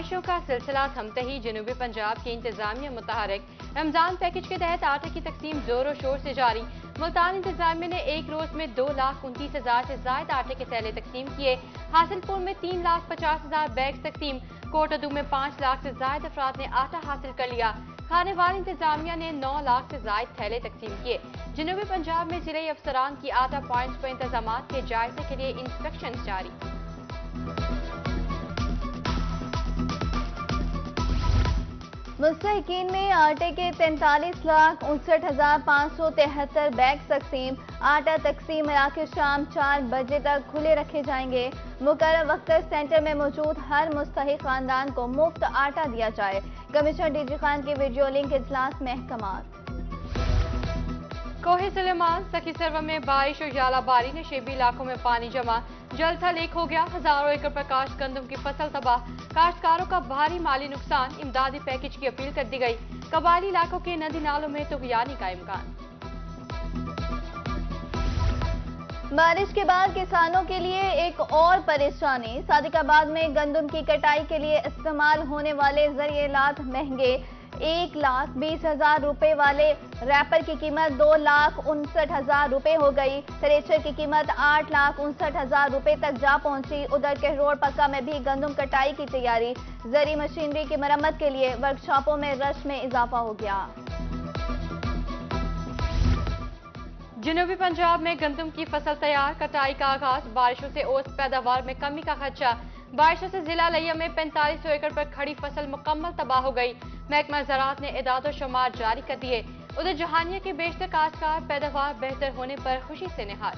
बारिशों का सिलसिला थमते ही जनूबी पंजाब के इंतजामिया मुतहरक रमज़ान पैकेज के तहत आटे की तकसीम जोरों शोर से जारी। मुल्तान इंतजामिया ने एक रोज में दो लाख उनतीस हज़ार से जायद आटे के थैले तकसीम किए। हासिलपुर में तीन लाख पचास हज़ार बैग तकसीम। कोटदू में पाँच लाख से जायद अफराद ने आटा हासिल कर लिया। खाने वाली इंतजामिया ने नौ लाख से जायद थैले तकसीम किए। जनूबी पंजाब में ज़िले अफसरान की आटा पॉइंट पर इंतज़ाम के जायजे के लिए इंस्पेक्शन जारी। मुस्तकिन में आटे के तैंतालीस लाख उनसठ हज़ार पाँच सौ तिहत्तर बैग तकसीम। आटा तकसीम इलाके शाम चार बजे तक खुले रखे जाएँगे। मुकर वक्त सेंटर में मौजूद हर मुस्तक खानदान को मुफ़्त आटा दिया जाए। कमिश्नर डीजी खान की वीडियो लिंक इजलास महकमा कोहे सुलेमान, सखी सरवा में बारिश और जालाबारी ने शेबी इलाकों में पानी जमा। जल था लीक हो गया, हज़ारों एकड़ पर काश्त गंदम की फ़सल तबाह। काश्तकारों का भारी माली नुकसान, इमदादी पैकेज की अपील कर दी गई। कबाली इलाकों के नदी नालों में तुगयानी का इम्कान। बारिश के बाद किसानों के लिए एक और परेशानी। सादिकाबाद में गंदम की कटाई के लिए इस्तेमाल होने वाले जरिएलात महँगे। एक लाख बीस हज़ार रुपए वाले रैपर की कीमत दो लाख उनसठ हज़ार रुपए हो गई। थ्रेचर की कीमत आठ लाख उनसठ हज़ार रुपए तक जा पहुँची। उधर कहरोड़ पक्का में भी गंदम कटाई की तैयारी। जरी मशीनरी की मरम्मत के लिए वर्कशॉपों में रश में इजाफा हो गया। जनूबी पंजाब में गंदम की फ़सल तैयार, कटाई का आगाज़, बारिशों से ओस, पैदावार में कमी का खदशा बारिशों से जिला लैया में पैंतालीस सौ एकड़ पर खड़ी फ़सल मुकम्मल तबाह हो गई। महकमा ज़रात ने इदाद शुमार जारी कर दिए। उधर जहानिया के बेशतर काश्तकार पैदावार बेहतर होने पर खुशी से निहार।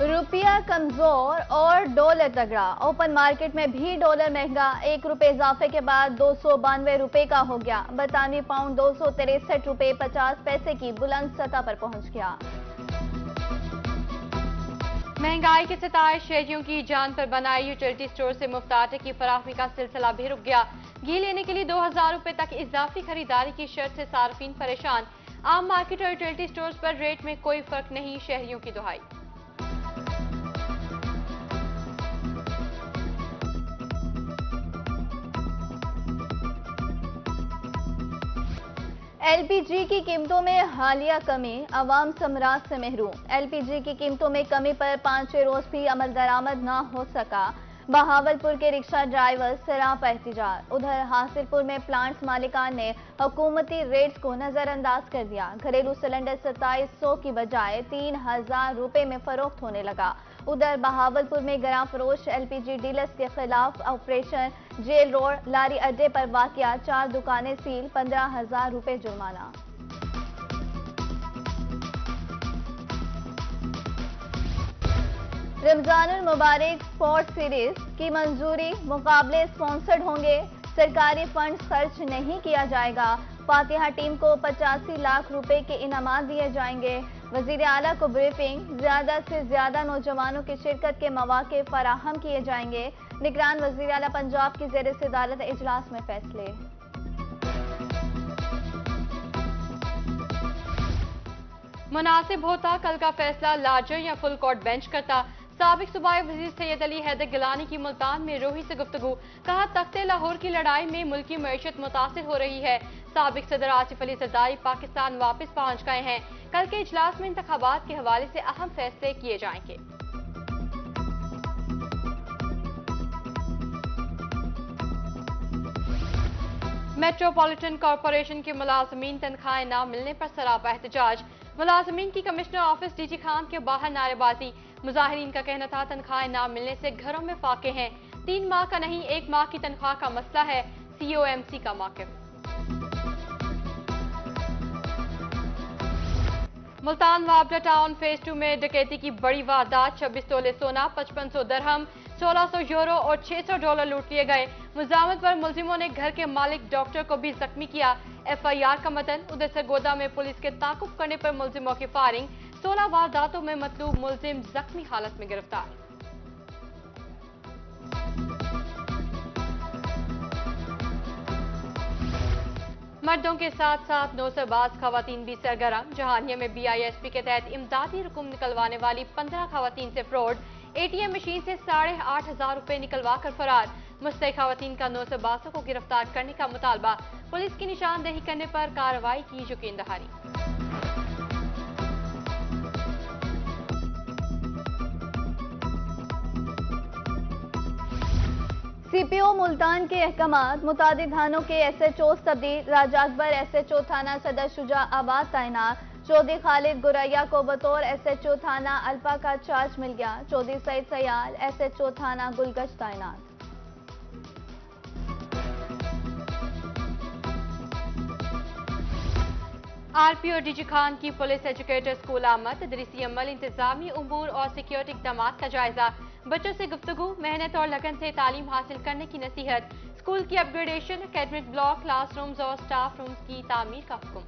रुपया कमज़ोर और डॉलर तगड़ा। ओपन मार्केट में भी डॉलर महँगा। एक रुपए इजाफे के बाद दो सौ बानवे रुपए का हो गया। बरतानवी पाउंड दो सौ तिरसठ रुपए पचास पैसे की बुलंद सतह पर पहुँच गया। महँगाई के सताए शहरियों की जान पर बनाए यूटिलिटी स्टोर से मुफ़्त आटे की फराहमी का सिलसिला भी रुक गया। घी लेने के लिए दो हज़ार रुपए तक इजाफी खरीदारी की शर्त से सार्फिन परेशान। आम मार्केट और यूटिलिटी स्टोर्स पर रेट में कोई फ़र्क नहीं शहरियों की दुहाई। एलपीजी की कीमतों में हालिया कमी, अवाम समराज से महरूम। एलपीजी की कीमतों में कमी पर पाँचवें रोज भी अमल दरामद न हो सका। बहावलपुर के रिक्शा ड्राइवर सराप एहतजाज उधर हासिलपुर में प्लांट्स मालिकान ने हुकूमती रेट्स को नजरअंदाज कर दिया। घरेलू सिलेंडर सत्ताईस सौ की बजाय तीन हज़ार रुपए में फरोख्त होने लगा। उधर बहावलपुर में गराम फरोश एलपीजी डीलर्स के खिलाफ ऑपरेशन जेल रोड, लारी अड्डे पर वाकया चार दुकानें सील, पंद्रह हज़ार रुपए जुर्माना। रमज़ान मुबारक स्पोर्ट्स सीरीज़ की मंजूरी, मुकाबले स्पॉन्सर्ड होंगे। सरकारी फंड खर्च नहीं किया जाएगा। फातिहा टीम को पचासी लाख रुपए के इनाम दिए जाएँगे। वज़ीर अला को ब्रीफिंग, ज़्यादा से ज़्यादा नौजवानों की शिरकत के मौके फराहम किए जाएँगे। निगरान वज़ीर अला पंजाब की जेर से अदालत इजलास में फैसले। मुनासिब होता कल का फैसला लार्जर या फुल कोर्ट बेंच करता सबक सूबाई वज़ीर सैयद अली हैदर गिलानी की मुल्तान में रोही से गुफ्तगु। कहा, तख्ते लाहौर की लड़ाई में मुल्की मीशत मुतासर हो रही है। सबक सदर आसिफ अली जरदारी पाकिस्तान वापस पहुँच गए हैं। कल के इजलास में इंतबात के हवाले से अहम फैसले किए जाएँगे। मेट्रोपॉलिटन कॉरपोरेशन के मुलाजमीन तनख्वाहें न मिलने पर सरापा एहतजाज। मुलाजमीन की कमिश्नर ऑफ़िस डीजी खान के बाहर नारेबाजी। मुजाहरीन का कहना था, तनख्वाहें न मिलने से घरों में फाके हैं। तीन माह का नहीं, एक माह की तनख्वाह का मसला है सीओएमसी का मौकफ। मुल्तान वाबला टाउन फ़ेज़ टू में डकैती की बड़ी वारदात, छब्बीस तोले सोना, पचपन सौ दरहम, सोलह सौ यूरो और छह सौ डॉलर लूट लिए गए। मुजामत पर मुलजिमों ने घर के मालिक, डॉक्टर को भी जख्मी किया। एफ़ आई आर का मतन उधर सरगोदा में पुलिस के ताकुब करने पर मुलजिमों की फायरिंग सोलह वारदातों में मतलूब मुलजिम जख्मी हालत में गिरफ़्तार। मर्दों के साथ साथ नौसरबाज खातन भी सरगर्म, जहानिया में बी आई एस पी के तहत इमदादी रकम निकलवाने वाली पंद्रह खातन से फ्रॉड एटीएम मशीन से साढ़े आठ हज़ार रुपए निकलवा कर फरार। मुस्तक खातन का नौ सौ बासों को गिरफ़्तार करने का मुतालबा, पुलिस की निशानदेही करने पर कार्रवाई की यकीन दहानी। सीपीओ मुल्तान के अहकाम मुताद थानों के एस एच ओ तब्दील Raja Akbar S H O थाना सदर शुजा आबाद तैनात। चौधरी खालिद गुरैया को बतौर एस एच ओ थाना अल्पा का चार्ज मिल गया। Chaudhry Saeed Sial S H O थाना गुलगश तैनात। आरपी और डीजी खान की पुलिस एजुकेटर स्कूल आमद तदरीसी अमल, इंतजामी उमूर और सिक्योरिटी इकदाम का जायजा। बच्चों से गुफ्तगु, मेहनत और लगन से तालीम हासिल करने की नसीहत। स्कूल की upgradation academic block class classrooms और स्टाफ रूम्स की तामीर का हुक्म।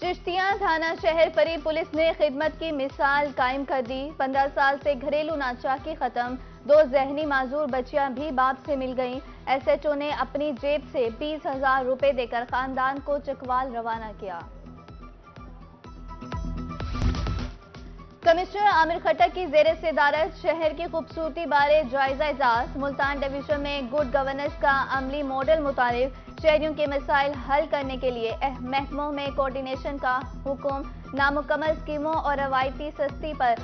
चिश्तिया थाना शहर परी पुलिस ने खिदमत की मिसाल कायम कर दी। पंद्रह साल से घरेलू नाचा नाचाकी खत्म। दो जहनी माजूर बच्चियाँ भी बाप से मिल गईं। एसएचओ ने अपनी जेब से बीस हज़ार रुपए देकर खानदान को चकवाल रवाना किया। कमिश्नर आमिर खट्टक की जेर सदारत शहर की खूबसूरती बारे जायजा इजाज मुल्तान डिवीज़न में गुड गवर्नेंस का अमली मॉडल मुताबिक शहरियों के मसाइल हल करने के लिए महकमों में कोऑर्डिनेशन का हुक्म, नामुकम्मल स्कीमों और रवायती सस्ती पर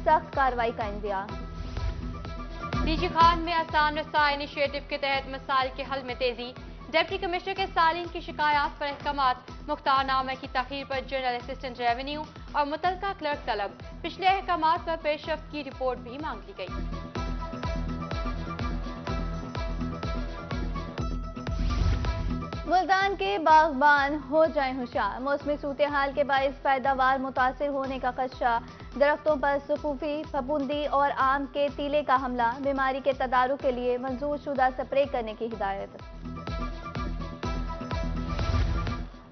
सख्त कार्रवाई का इंदिया डीजी खान में आसान रसा इनिशिएटिव के तहत मसाइल के हल में तेज़ी। डिप्टी कमिश्नर के सालीन की शिकायत पर अहकाम मुख्तार नामे की तखीर पर जनरल असिस्टेंट रेवेन्यू और मुतल क्लर्क तलब। पिछले अहकाम पर पेशरफ की रिपोर्ट भी मांग ली गई। मुल्तान के बागबान हो जाए होशियार। मौसमी सूरत हाल के बायस पैदावार मुतासर होने का खदशा। दरख्तों पर सफूफी फपूंदी और आम के तीले का हमला, बीमारी के तदारुक के लिए मंजूर शुदा स्प्रे करने की हिदायत।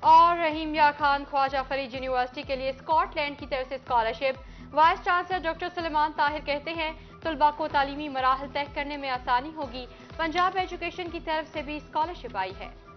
और रहीम या खान ख्वाजा फरीद यूनिवर्सिटी के लिए स्कॉटलैंड की तरफ़ से scholarship. Vice chancellor doctor Salman Tahir कहते हैं, तलबा को तालीमी मराहल तय करने में आसानी होगी। पंजाब एजुकेशन की तरफ़ से भी स्कॉलरशिप आई है।